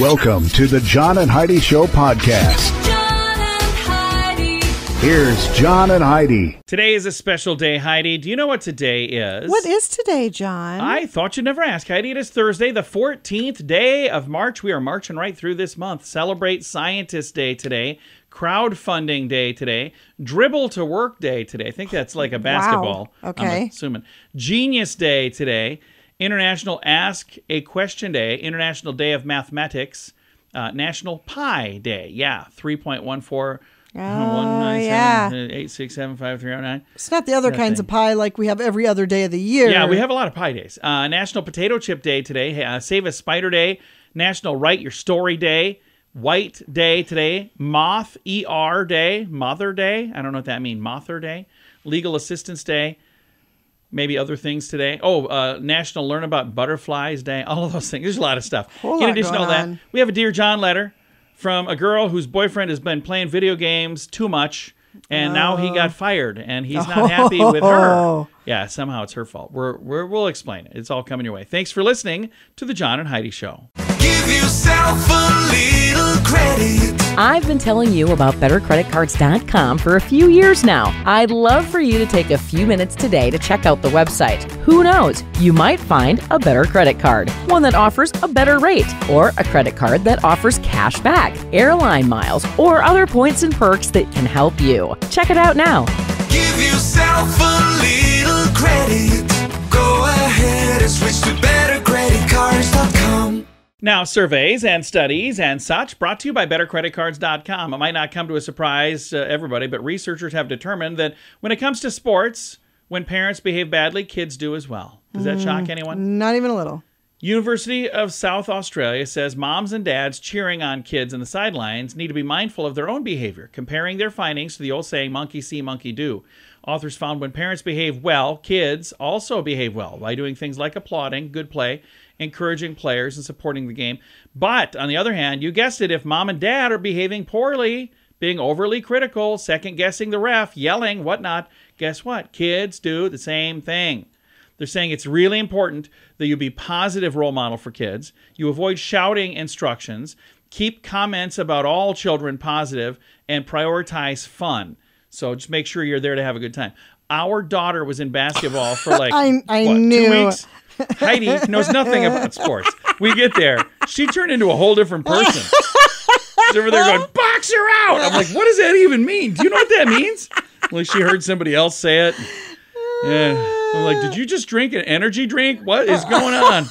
Welcome to the John and Heidi Show podcast. John and Heidi. Here's John and Heidi. Today is a special day, Heidi. Do you know what today is? What is today, John? I thought you'd never ask, Heidi. It is Thursday, the 14th day of March. We are marching right through this month. Celebrate Scientist Day today, Crowdfunding Day today, Dribble to Work Day today. I think that's like a basketball. I'm Okay. assuming. Genius Day today, International Ask a Question Day, International Day of Mathematics, uh, National Pi Day. Yeah, 3.14. Oh, yeah. Eight six seven five three zero nine. it's not the other kinds of pie like we have every other day of the year. Yeah, we have a lot of pie days. Uh, National Potato Chip Day today. Uh, Save a Spider Day. National Write Your Story Day. White Day today. Moth ER Day. Mother Day. I don't know what that means. Mother Day. Legal Assistance Day. Maybe other things today. Oh, uh, National Learn About Butterflies Day. All of those things. There's a lot of stuff. Whole In addition to all going that, we have a Dear John letter from a girl whose boyfriend has been playing video games too much. And now he got fired, and he's not happy with her. Oh. Yeah, somehow it's her fault. We're, we're we'll explain it. It's all coming your way. Thanks for listening to the John and Heidi Show. Give yourself a little credit. I've been telling you about BetterCreditCards.com for a few years now. I'd love for you to take a few minutes today to check out the website. Who knows? You might find a better credit card, one that offers a better rate, or a credit card that offers cash back, airline miles, or other points and perks that can help you. Check it out now. Give yourself a little credit. Go ahead and switch to bettercreditcards.com. Now, surveys and studies and such brought to you by BetterCreditCards.com. It might not come to a surprise to everybody, but researchers have determined that when it comes to sports, when parents behave badly, kids do as well. Does that shock mm, anyone? Not even a little. University of South Australia says moms and dads cheering on kids in the sidelines need to be mindful of their own behavior, comparing their findings to the old saying, monkey see, monkey do. Authors found when parents behave well, kids also behave well by doing things like applauding, good play, encouraging players, and supporting the game. But on the other hand, you guessed it, if mom and dad are behaving poorly, being overly critical, second guessing the ref, yelling, whatnot, guess what? Kids do the same thing. They're saying it's really important that you be positive role model for kids. You avoid shouting instructions, keep comments about all children positive, and prioritize fun. So just make sure you're there to have a good time. Our daughter was in basketball for like I- I what, knew. two weeks. Heidi knows nothing about sports. We get there, she turned into a whole different person. She's over there going, "Box her out." I'm like, "What does that even mean? Do you know what that means?" Like she heard somebody else say it. Yeah. I'm like, did you just drink an energy drink? What is going on?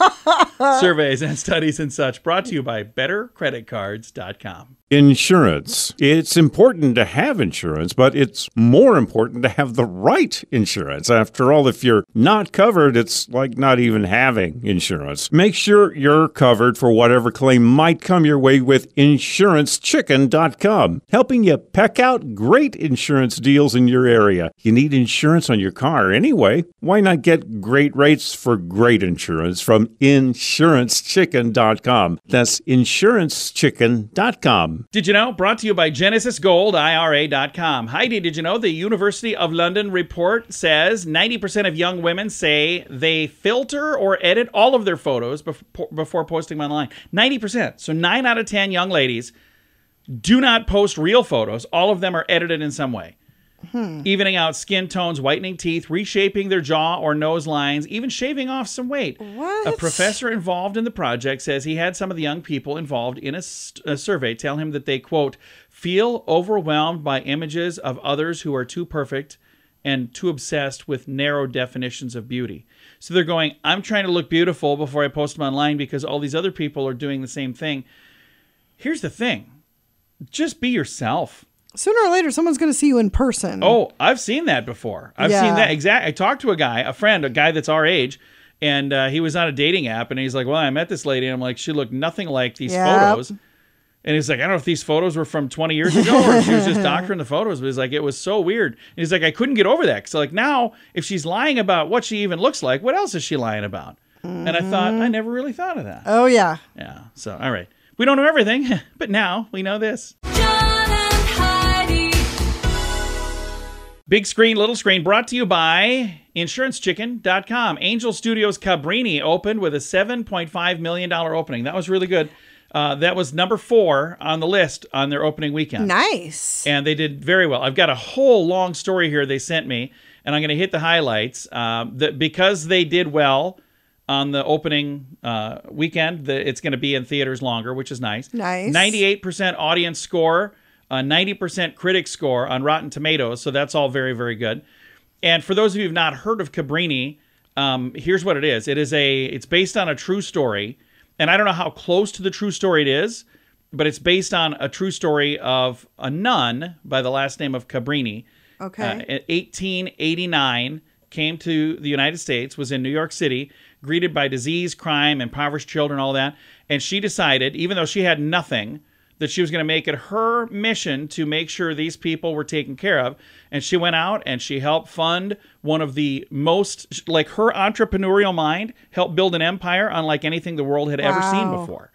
Surveys and studies and such brought to you by bettercreditcards.com. Insurance. It's important to have insurance, but it's more important to have the right insurance. After all, if you're not covered, it's like not even having insurance. Make sure you're covered for whatever claim might come your way with InsuranceChicken.com, helping you peck out great insurance deals in your area. You need insurance on your car anyway. Why not get great rates for great insurance from InsuranceChicken.com? That's InsuranceChicken.com. Did you know? Brought to you by Genesis Gold, IRA.com. Heidi, did you know the University of London report says 90% of young women say they filter or edit all of their photos before, before posting them online? 90%. So 9 out of 10 young ladies do not post real photos. All of them are edited in some way. Hmm. Evening out skin tones, whitening teeth, reshaping their jaw or nose lines, even shaving off some weight. What? A professor involved in the project says he had some of the young people involved in a, st- a survey tell him that they, quote, feel overwhelmed by images of others who are too perfect and too obsessed with narrow definitions of beauty. So they're going, I'm trying to look beautiful before I post them online because all these other people are doing the same thing. Here's the thing just be yourself. Sooner or later, someone's going to see you in person. Oh, I've seen that before. I've seen that exact. I talked to a guy, a friend, a guy that's our age, and uh, he was on a dating app, and he's like, "Well, I met this lady, and I'm like, she looked nothing like these Yep. photos." And he's like, I don't know if these photos were from 20 years ago or she was just doctoring the photos. But he's like, it was so weird. And he's like, I couldn't get over that. So like now, if she's lying about what she even looks like, what else is she lying about? And I thought, I never really thought of that. Oh, yeah. Yeah. So all right, we don't know everything, but now we know this. Big screen, little screen, brought to you by InsuranceChicken.com. Angel Studios Cabrini opened with a $7.5 million opening. That was really good. Uh, that was number four on the list on their opening weekend. Nice. and they did very well. I've got a whole long story here they sent me, and I'm going to hit the highlights. Uh, that because they did well on the opening uh, weekend, the, it's going to be in theaters longer, which is nice. Nice. 98% audience score, uh, 90% critic score on Rotten Tomatoes, so that's all very very good. And for those of you who've not heard of Cabrini, um, here's what it is. It is a it's based on a true story, and I don't know how close to the true story it is, but it's based on a true story of a nun by the last name of Cabrini. Okay. Uh, in 1889, came to the United States, was in New York City, greeted by disease, crime, impoverished children, all that. And she decided, even though she had nothing, that she was going to make it her mission to make sure these people were taken care of. And she went out and she helped fund one of the most, like her entrepreneurial mind helped build an empire unlike anything the world had ever seen before.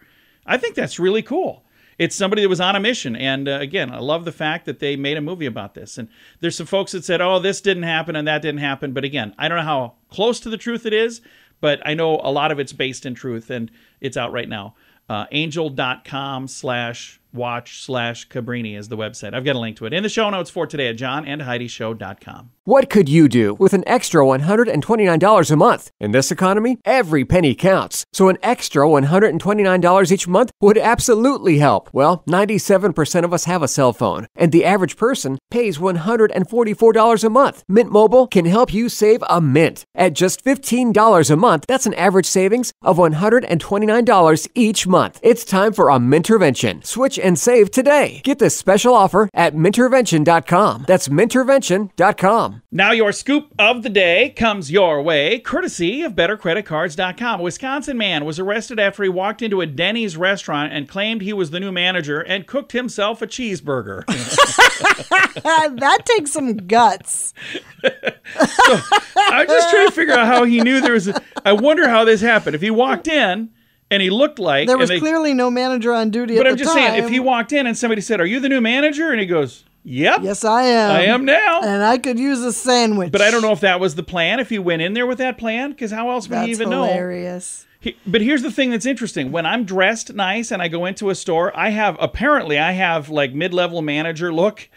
I think that's really cool. It's somebody that was on a mission. And uh, again, I love the fact that they made a movie about this. And there's some folks that said, oh, this didn't happen and that didn't happen. But again, I don't know how close to the truth it is, but I know a lot of it's based in truth and it's out right now. Uh, angel.com slash watch slash Cabrini is the website. I've got a link to it in the show notes for today at johnandheidishow.com. What could you do with an extra $129 a month? In this economy, every penny counts. So an extra $129 each month would absolutely help. Well, 97% of us have a cell phone, and the average person pays $144 a month. Mint Mobile can help you save a mint. At just $15 a month, that's an average savings of $129 each month. It's time for a Mintervention. Switch and save today. Get this special offer at Mintervention.com. That's Mintervention.com. Now, your scoop of the day comes your way, courtesy of BetterCreditCards.com. A Wisconsin man was arrested after he walked into a Denny's restaurant and claimed he was the new manager and cooked himself a cheeseburger. that takes some guts. I'm just trying to figure out how he knew there was. A, I wonder how this happened. If he walked in and he looked like There was they- clearly no manager on duty But I'm the just time. saying, if he walked in and somebody said, "Are you the new manager?" and he goes, "Yep, Yes, I am. I am now." And I could use a sandwich. But I don't know if that was the plan. If he went in there with that plan, because how else would That's he even know? hilarious. He, but here's the thing that's interesting. When I'm dressed nice and I go into a store, I have apparently I have like mid-level manager look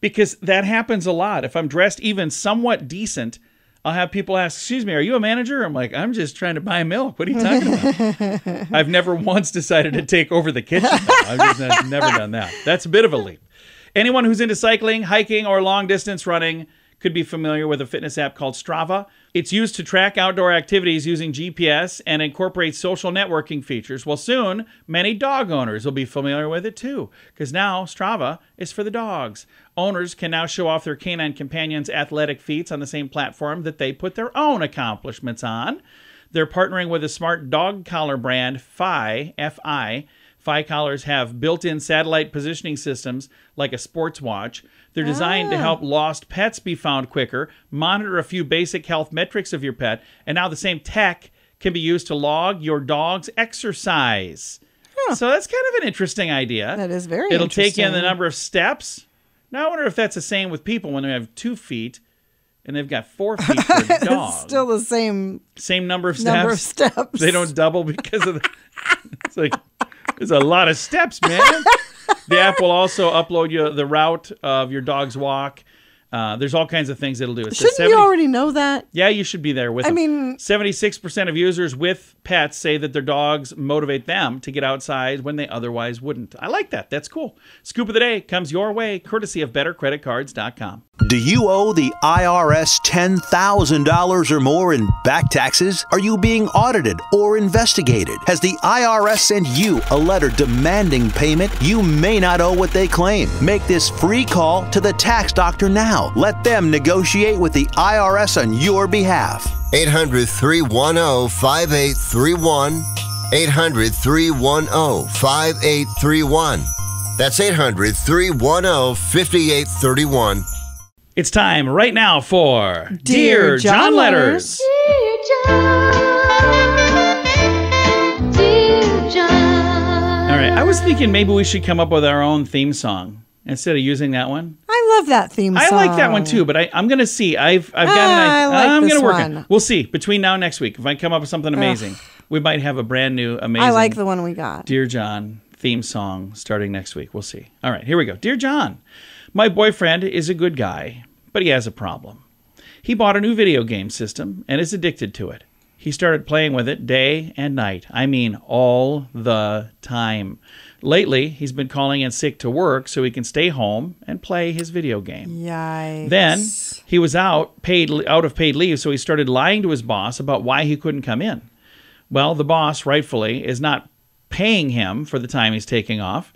because that happens a lot. If I'm dressed even somewhat decent, I'll have people ask, "Excuse me, are you a manager?" I'm like, "I'm just trying to buy milk. What are you talking about?" I've never once decided to take over the kitchen. I've just I've never done that. That's a bit of a leap. Anyone who's into cycling, hiking, or long distance running could be familiar with a fitness app called Strava. It's used to track outdoor activities using GPS and incorporates social networking features. Well, soon, many dog owners will be familiar with it too, because now Strava is for the dogs. Owners can now show off their canine companions' athletic feats on the same platform that they put their own accomplishments on. They're partnering with a smart dog collar brand, Fi, F-I. Fi collars have built-in satellite positioning systems like a sports watch. They're designed to ah. help lost pets be found quicker, monitor a few basic health metrics of your pet, and now the same tech can be used to log your dog's exercise. So that's kind of an interesting idea. That is very It'll take in the number of steps. Now I wonder if that's the same with people when they have two feet and they've got four feet for a dog. It's still the same Same number of steps. number of steps. They don't double because of the. it's like there's a lot of steps, man. the app will also upload you the route of your dog's walk. Uh, there's all kinds of things it'll do. It Shouldn't 70 you already know that? yeah, you should be there with I them. mean- 76% of users with pets say that their dogs motivate them to get outside when they otherwise wouldn't. I like that. That's cool. Scoop of the day comes your way, courtesy of bettercreditcards.com. Do you owe the IRS $10,000 or more in back taxes? Are you being audited or investigated? Has the IRS sent you a letter demanding payment? You may not owe what they claim. Make this free call to the tax doctor now. Let them negotiate with the IRS on your behalf. 800 310 5831. 800 310 5831. That's 800 310 5831. It's time right now for Dear John, John Letters. Letters. All right, I was thinking maybe we should come up with our own theme song instead of using that one. I love that theme song. I like that one too, but I, I'm gonna see. I've I've got Ah, an I idea. like I'm this gonna work one. it. We'll see between now and next week if I come up with something amazing. We might have a brand new amazing. I like the one we got. Dear John theme song starting next week. We'll see. All right, here we go. Dear John, my boyfriend is a good guy, but he has a problem. He bought a new video game system and is addicted to it. He started playing with it day and night. I mean, all the time. Lately, he's been calling in sick to work so he can stay home and play his video game. Yikes. Then he was out paid out of paid leave, so he started lying to his boss about why he couldn't come in. Well, the boss rightfully is not paying him for the time he's taking off.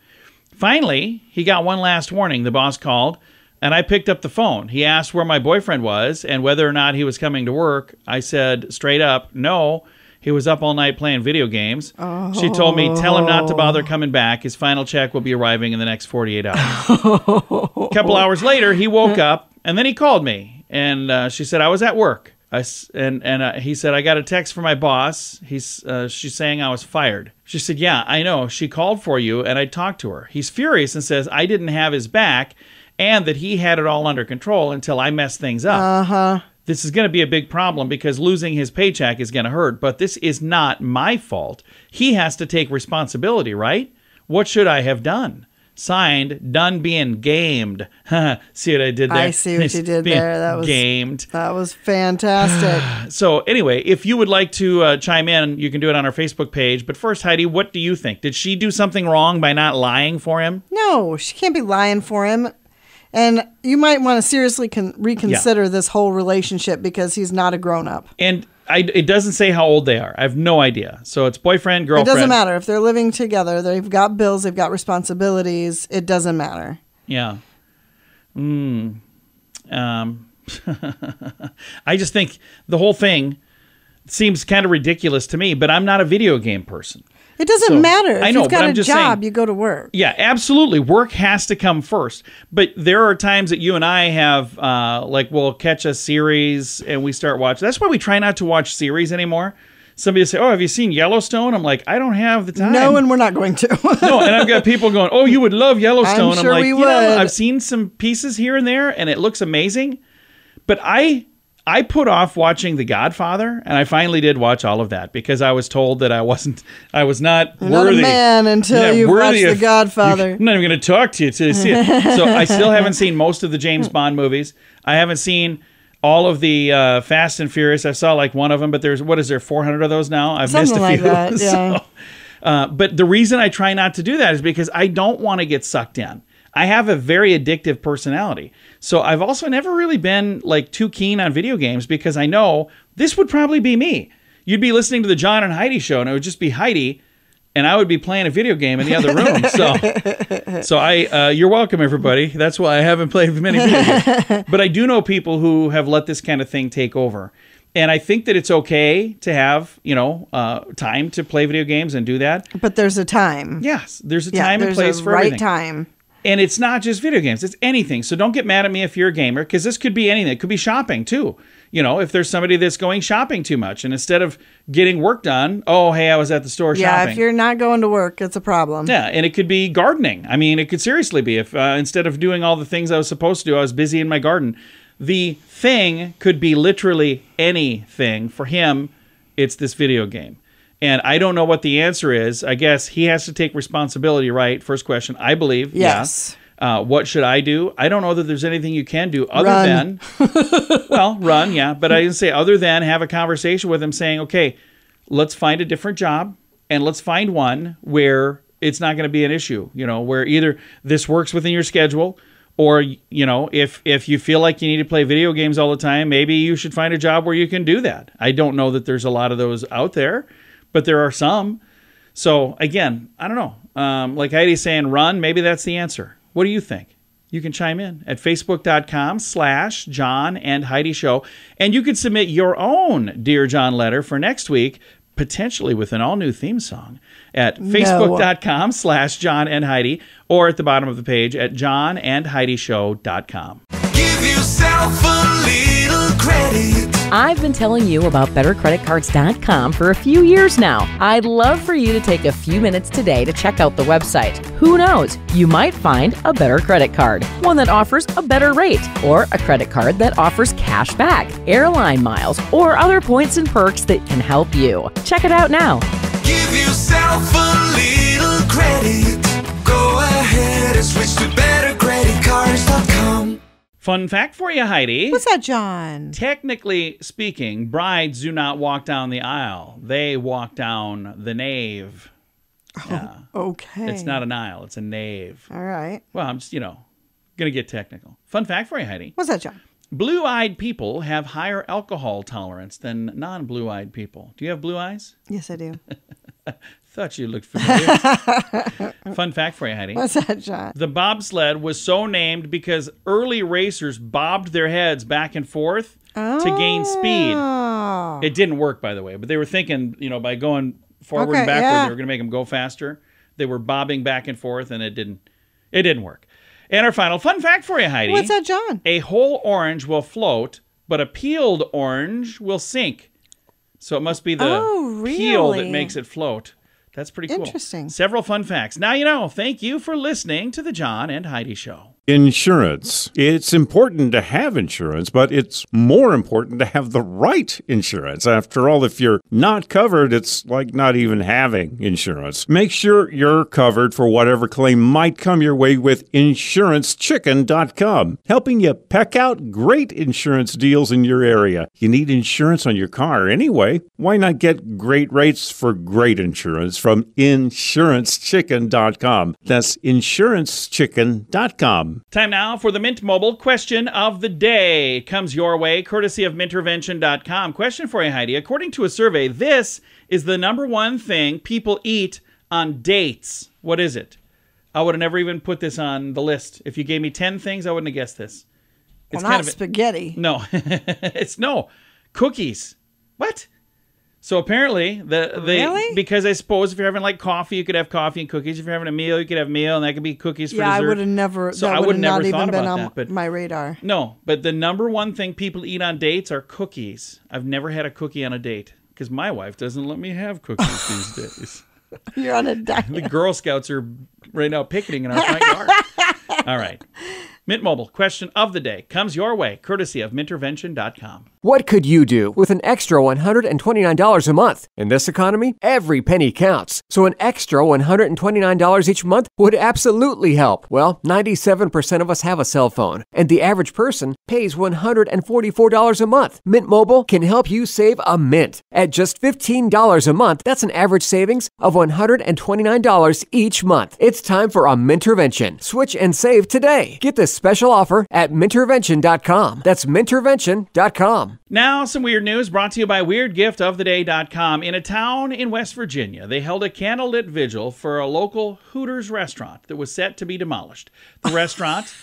Finally, he got one last warning. The boss called, and I picked up the phone. He asked where my boyfriend was and whether or not he was coming to work. I said straight up, no. He was up all night playing video games. She told me, tell him not to bother coming back. His final check will be arriving in the next 48 hours. A couple hours later, he woke up and then he called me. And uh, she said, I was at work. I and and uh, he said, I got a text from my boss. He's uh, she's saying I was fired. She said, Yeah, I know. She called for you, and I talked to her. He's furious and says I didn't have his back, and that he had it all under control until I messed things up. Uh huh. This is going to be a big problem because losing his paycheck is going to hurt. But this is not my fault. He has to take responsibility, right? What should I have done? Signed, done being gamed. see what I did there? I see what you did there. That was gamed. That was fantastic. So anyway, if you would like to uh, chime in, you can do it on our Facebook page. But first, Heidi, what do you think? Did she do something wrong by not lying for him? no, she can't be lying for him. And you might want to seriously con- reconsider this whole relationship because he's not a grown up. And I, it doesn't say how old they are. I have no idea. So it's boyfriend, girlfriend. It doesn't matter if they're living together. They've got bills. They've got responsibilities. It doesn't matter. Yeah. Mm. Um, I just think the whole thing seems kind of ridiculous to me. But I'm not a video game person. It doesn't So, matter. If I know, you've but got I'm a just job, saying- you go to work. Yeah, absolutely. Work has to come first. But there are times that you and I have, uh, like, we'll catch a series and we start watching. That's why we try not to watch series anymore. Somebody will say, "Oh, have you seen Yellowstone?" I'm like, "I don't have the time." No, and we're not going to. no, and I've got people going, "Oh, you would love Yellowstone." I'm sure like, we you would. know, I've seen some pieces here and there, and it looks amazing. But I, I put off watching The Godfather, and I finally did watch all of that because I was told that I wasn't, I was not You're not a man until worthy watched The Godfather. I'm not even going to talk to you to see it. So I still haven't seen most of the James Bond movies. I haven't seen. All of the uh, Fast and Furious, I saw like one of them, but there's what is there, 400 of those now? I've missed Something a like few. that, yeah. So, uh, but the reason I try not to do that is because I don't want to get sucked in. I have a very addictive personality. So I've also never really been like too keen on video games because I know this would probably be me. You'd be listening to the John and Heidi show and it would just be Heidi and I would be playing a video game in the other room. So so I uh, you're welcome everybody. That's why I haven't played many video games. But I do know people who have let this kind of thing take over. And I think that it's okay to have, you know, uh, time to play video games and do that. but there's a time. Yes, there's a Yeah, time and there's place a for right everything. time. And it's not just video games, it's anything. So don't get mad at me if you're a gamer, because this could be anything. It could be shopping too. You know, if there's somebody that's going shopping too much and instead of getting work done, oh, hey, I was at the store Yeah, shopping. Yeah, if you're not going to work, it's a problem. Yeah, and it could be gardening. I mean, it could seriously be if uh, instead of doing all the things I was supposed to do, I was busy in my garden. The thing could be literally anything. For him, it's this video game. And I don't know what the answer is. I guess he has to take responsibility, right? First question, I believe. yeah. Yes. Uh, what should I do? I don't know that there's anything you can do other Run. than, well, run, yeah. But I didn't say other than have a conversation with him saying, okay, let's find a different job and let's find one where it's not going to be an issue, you know, where either this works within your schedule or, you know, if, if you feel like you need to play video games all the time, maybe you should find a job where you can do that. I don't know that there's a lot of those out there, but there are some. So again, I don't know. Um, like Heidi's saying, run. Maybe that's the answer. What do you think? You can chime in at facebook.com slash John and Heidi Show. And you can submit your own Dear John letter for next week, potentially with an all new theme song at facebook.com slash John and Heidi or at the bottom of the page at johnandheidishow.com. Give yourself a little credit. I've been telling you about BetterCreditCards.com for a few years now. I'd love for you to take a few minutes today to check out the website. Who knows? You might find a better credit card, one that offers a better rate, or a credit card that offers cash back, airline miles, or other points and perks that can help you. Check it out now. Give yourself a little credit. Go ahead and switch to bettercreditcards.com. Fun fact for you, Heidi. What's that, John? Technically speaking, brides do not walk down the aisle. They walk down the nave. Oh, yeah. Okay. It's not an aisle, it's a nave. All right. Well, I'm just, you know, going to get technical. Fun fact for you, Heidi. What's that, John? Blue eyed people have higher alcohol tolerance than non blue eyed people. Do you have blue eyes? Yes, I do. Thought you looked familiar. Fun fact for you, Heidi. What's that, John? The bobsled was so named because early racers bobbed their heads back and forth to gain speed. Oh. It didn't work, by the way, but they were thinking, you know, by going forward Okay, and backward, yeah. they were going to make them go faster. They were bobbing back and forth, and it didn't. It didn't work. And our final fun fact for you, Heidi. What's that, John? A whole orange will float, but a peeled orange will sink. So it must be the Oh, peel that makes it float. That's pretty cool. Interesting. Several fun facts. Now you know. Thank you for listening to the John and Heidi Show. Insurance. It's important to have insurance, but it's more important to have the right insurance. After all, if you're not covered, it's like not even having insurance. Make sure you're covered for whatever claim might come your way with InsuranceChicken.com, helping you peck out great insurance deals in your area. You need insurance on your car anyway. Why not get great rates for great insurance from InsuranceChicken.com? That's InsuranceChicken.com. Time now for the Mint Mobile question of the day. It comes your way, courtesy of mintervention.com. Question for you, Heidi. According to a survey, this is the number one thing people eat on dates. What is it? I would have never even put this on the list. If you gave me 10 things, I wouldn't have guessed this. It's Well, not spaghetti. No, it's no cookies. What? So apparently the they Really? because I suppose if you're having like coffee, you could have coffee and cookies. If you're having a meal, you could have meal, and that could be cookies for Yeah, I would have never. So I would have never thought been about on that, but- my radar. No, but the number one thing people eat on dates are cookies. I've never had a cookie on a date because my wife doesn't let me have cookies these days. You're on a diet. The Girl Scouts are right now picketing in our front yard. All right. Mint Mobile question of the day comes your way, courtesy of mintervention.com. What could you do with an extra $129 a month? In this economy, every penny counts. So an extra $129 each month would absolutely help. Well, 97% of us have a cell phone, and the average person pays $144 a month. Mint Mobile can help you save a mint. At just $15 a month, that's an average savings of $129 each month. It's time for a Mintervention. Switch and save today. Get this special offer at Mintervention.com. That's Mintervention.com. Now, some weird news brought to you by WeirdGiftOfTheDay.com. In a town in West Virginia, they held a candlelit vigil for a local Hooters restaurant that was set to be demolished. The restaurant,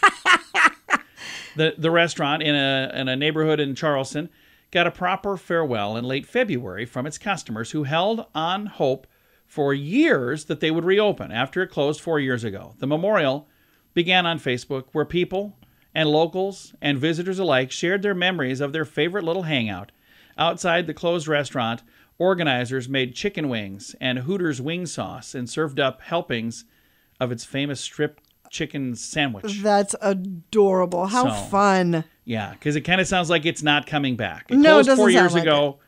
the the restaurant in a in a neighborhood in Charleston, got a proper farewell in late February from its customers who held on hope for years that they would reopen after it closed four years ago. The memorial began on Facebook, where people and locals and visitors alike shared their memories of their favorite little hangout. Outside the closed restaurant, organizers made chicken wings and Hooters wing sauce and served up helpings of its famous strip chicken sandwich. That's adorable. How So- fun. Yeah, because it kind of sounds like it's not coming back. It No, it closed four doesn't sound years like ago,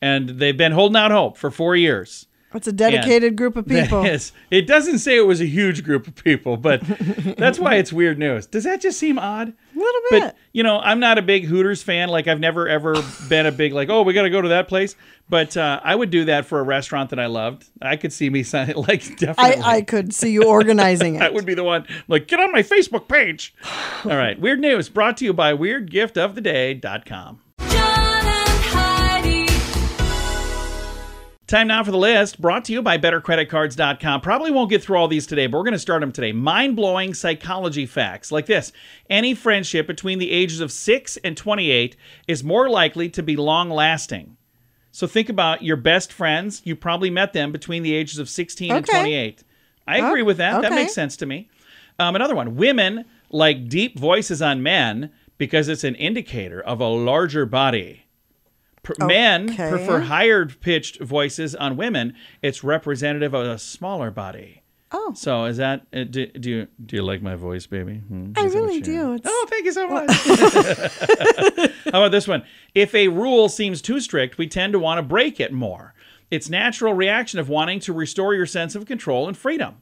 and they've been holding out hope for four years. It's a dedicated group of people. Yes. It doesn't say it was a huge group of people, but that's why it's weird news. Does that just seem odd? A little bit. But you know, I'm not a big Hooters fan. Like I've never ever been a big like, oh, we got to go to that place. But uh, I would do that for a restaurant that I loved. I could see me sign like definitely. I, I could see you organizing it. I would be the one like get on my Facebook page. All right, weird news brought to you by WeirdGiftOfTheDay.com. Time now for the list brought to you by BetterCreditCards.com. Probably won't get through all these today, but we're going to start them today. Mind blowing psychology facts like this Any friendship between the ages of 6 and 28 is more likely to be long lasting. So think about your best friends. You probably met them between the ages of 16 and 28. I agree with that. That makes sense to me. Um, another one women like deep voices on men because it's an indicator of a larger body. Pr- Men Okay. prefer higher pitched voices on women. It's representative of a smaller body. Oh. So is that uh, do, do you do you like my voice, baby? Hmm? I Is that what really do. Oh, thank you so much. How about this one? If a rule seems too strict, we tend to want to break it more. It's natural reaction of wanting to restore your sense of control and freedom.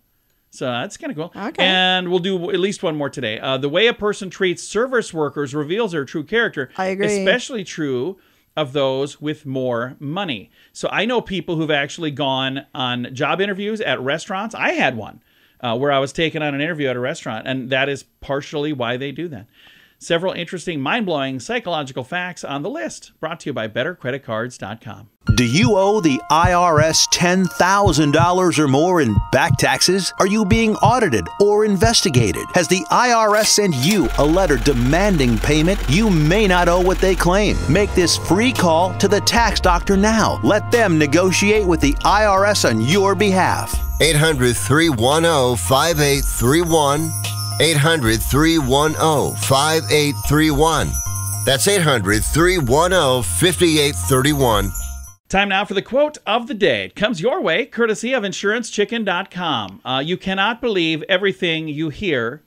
So that's kind of cool. Okay. And we'll do at least one more today. Uh, the way a person treats service workers reveals their true character. I agree. Especially true of those with more money. So I know people who've actually gone on job interviews at restaurants. I had one uh, where I was taken on an interview at a restaurant, and that is partially why they do that. Several interesting, mind blowing psychological facts on the list, brought to you by BetterCreditCards.com. Do you owe the IRS $10,000 or more in back taxes? Are you being audited or investigated? Has the IRS sent you a letter demanding payment? You may not owe what they claim. Make this free call to the tax doctor now. Let them negotiate with the IRS on your behalf. 800 310 5831. 800 310 5831. That's 800 310 5831. Time now for the quote of the day. It comes your way, courtesy of InsuranceChicken.com. Uh, you cannot believe everything you hear,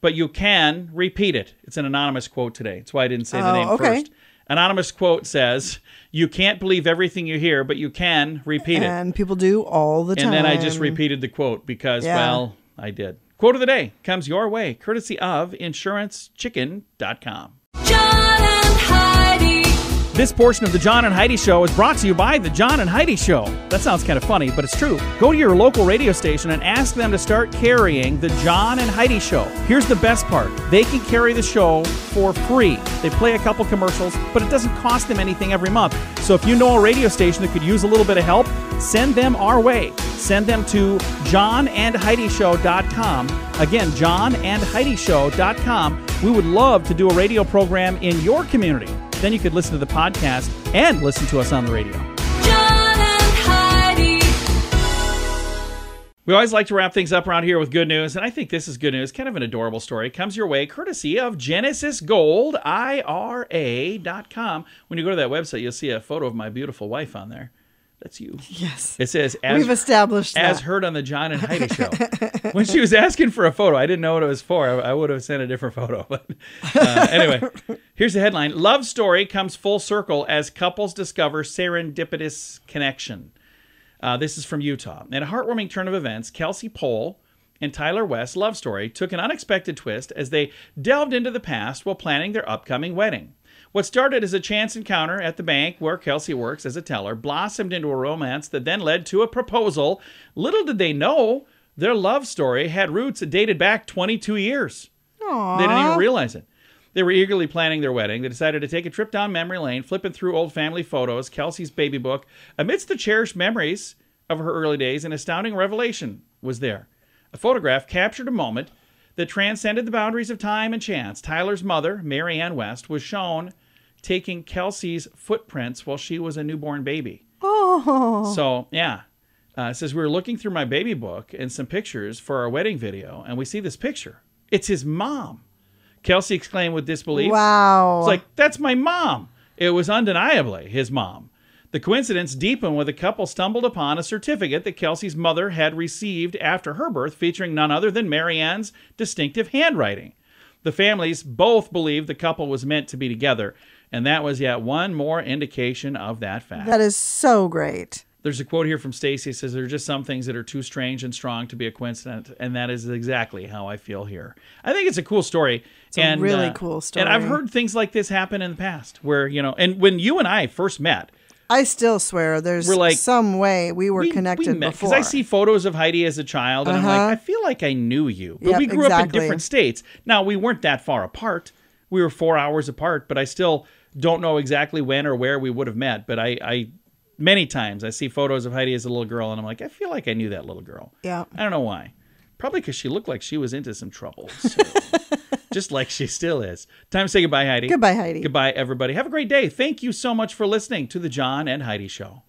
but you can repeat it. It's an anonymous quote today. That's why I didn't say the Oh, name okay. first. Anonymous quote says, You can't believe everything you hear, but you can repeat it. And people do all the time. And then I just repeated the quote because, Yeah. well, I did. Quote of the day comes your way, courtesy of InsuranceChicken.com. Heidi. This portion of the John and Heidi Show is brought to you by the John and Heidi Show. That sounds kind of funny, but it's true. Go to your local radio station and ask them to start carrying the John and Heidi Show. Here's the best part they can carry the show for free. They play a couple commercials, but it doesn't cost them anything every month. So if you know a radio station that could use a little bit of help, send them our way. Send them to johnandheidishow.com. Again, johnandheidishow.com. We would love to do a radio program in your community. Then you could listen to the podcast and listen to us on the radio. John and Heidi. We always like to wrap things up around here with good news, and I think this is good news. Kind of an adorable story. It comes your way courtesy of Genesis Gold, IRA.com. When you go to that website, you'll see a photo of my beautiful wife on there. That's you. Yes. It says, as, We've established as that. heard on the John and Heidi show. when she was asking for a photo, I didn't know what it was for. I, I would have sent a different photo. But uh, anyway, here's the headline Love story comes full circle as couples discover serendipitous connection. Uh, this is from Utah. In a heartwarming turn of events, Kelsey Pohl and Tyler West's love story took an unexpected twist as they delved into the past while planning their upcoming wedding. What started as a chance encounter at the bank where Kelsey works as a teller blossomed into a romance that then led to a proposal. Little did they know their love story had roots that dated back 22 years. They didn't even realize it. They were eagerly planning their wedding. They decided to take a trip down memory lane, flipping through old family photos, Kelsey's baby book. Amidst the cherished memories of her early days, an astounding revelation was there. A photograph captured a moment that transcended the boundaries of time and chance. Tyler's mother, Mary Ann West, was shown taking Kelsey's footprints while she was a newborn baby. Oh. So, yeah. Uh, it says, We were looking through my baby book and some pictures for our wedding video, and we see this picture. It's his mom. Kelsey exclaimed with disbelief. Wow. It's like, That's my mom. It was undeniably his mom. The coincidence deepened when the couple stumbled upon a certificate that Kelsey's mother had received after her birth, featuring none other than Marianne's distinctive handwriting. The families both believed the couple was meant to be together, and that was yet one more indication of that fact. that is so great. There's a quote here from Stacy. Says, There are just some things that are too strange and strong to be a coincidence. And that is exactly how I feel here. I think it's a cool story. It's a really cool story. And I've heard things like this happen in the past where, you know, and when you and I first met, I still swear there's We're like- some way we were we, connected we met before. because I see photos of Heidi as a child, and I'm Uh-huh. like, I feel like I knew you, but Yep, we grew up in different states. Now we weren't that far apart; we were four hours apart, but I still don't know exactly when or where we would have met. But I, I many times I see photos of Heidi as a little girl, and I'm like, I feel like I knew that little girl. Yeah. I don't know why. Probably because she looked like she was into some trouble. so- Just like she still is. Time to say goodbye, Heidi. Goodbye, Heidi. Goodbye, everybody. Have a great day. Thank you so much for listening to the John and Heidi Show.